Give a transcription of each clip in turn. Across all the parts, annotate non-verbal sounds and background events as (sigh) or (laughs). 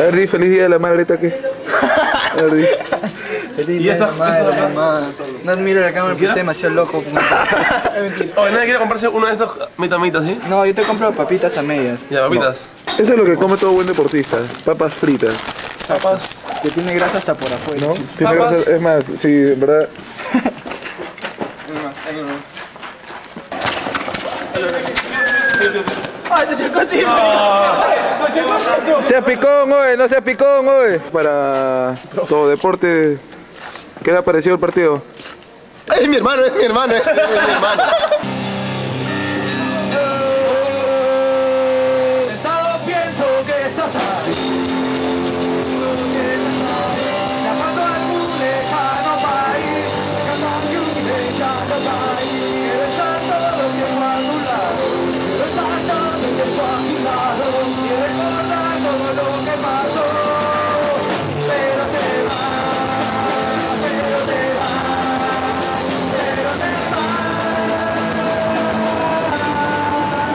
A ver, di feliz día de la madre ahorita que. A ver, di. Feliz Y día de la madre, mamá. No admiro la cámara porque estoy demasiado loco. Oye, (laughs) nadie quiere comprarse uno de estos mitamitas, ¿sí? No, yo te compro papitas a medias. Ya, papitas. Eso es lo que come todo buen deportista. Papas fritas. Papas. Que tiene grasa hasta por afuera. ¿No? sí. Tiene ser- es más, sí, en verdad. Sea picón, oye, no sea picón, oye. Para todo deporte. ¿Qué le ha parecido el partido? Es mi hermano, es mi hermano, es, es mi hermano.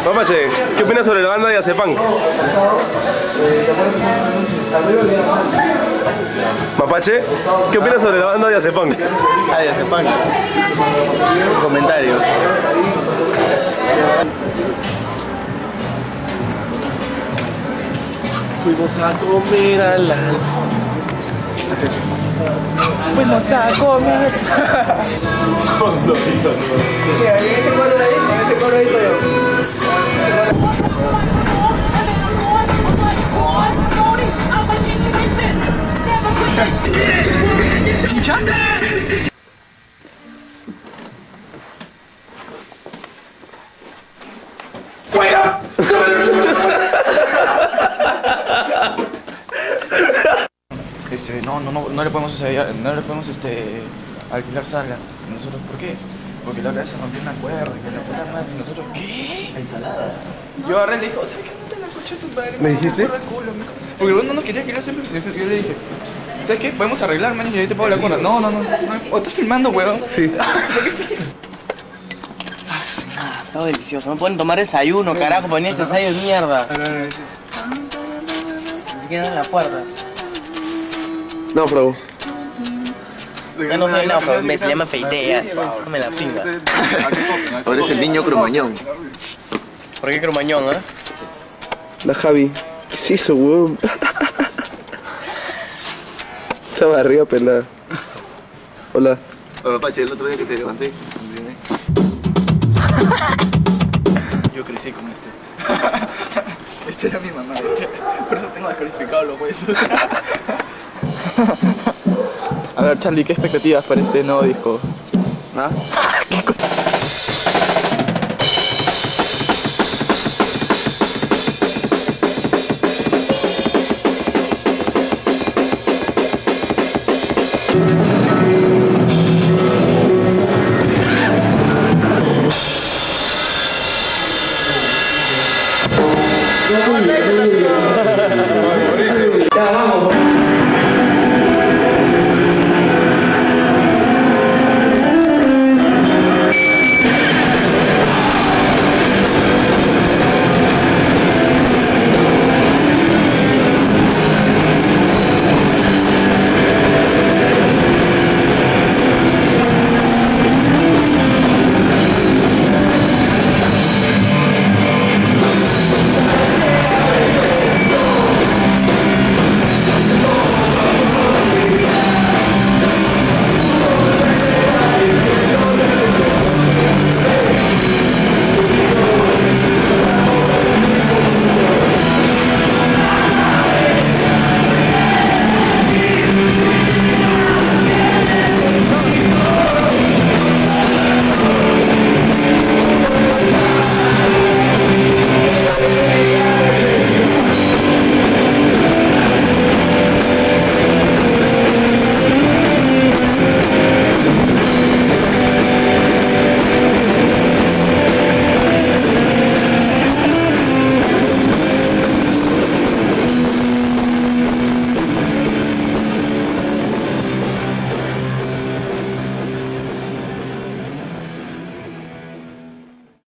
Mapache, ¿qué opinas sobre la banda de Acepán? Mapache, ¿qué opinas sobre la banda de Acepán? Ay, hace pan. Comentarios. Fuimos a comer a la... Fuimos a comer. (laughs) Este, no, no, no, no le podemos, ensayar- no le podemos este, alquilar sala. Nosotros, ¿por qué? Porque la otra vez se rompió una cuerda, que la puta madre, y nosotros, ¿qué? ensalada. Yo agarré y le dije, o sea, no te la escuché tu padre. ¿Le dijiste? me culo, me Porque uno no quería que yo siempre, yo le dije, ¿sabes qué? Podemos arreglar, man, y ahí te pago la cuerda. No, no, no, no. ¿O estás filmando, weón? Sí. (laughs) Todo delicioso. No pueden tomar desayuno, carajo, poner ese ensayo de mierda. Ni siquiera en la puerta. Náufrago. Ya no soy náufrago, me se llama Feitea. Dame la pinga. Ahora es el niño cromañón. ¿Por qué cromañón, eh? La Javi. ¿Qué es eso, weón? Esa barriga pelada. Hola. Bueno, Pache, el otro día que te levanté. Yo crecí con este. (laughs) Esta era mi mamá. Por eso tengo descalificado los huesos. (laughs) (laughs) A ver, Charlie, ¿qué expectativas para este nuevo disco? ¿Ah? (laughs) Ya, vamos.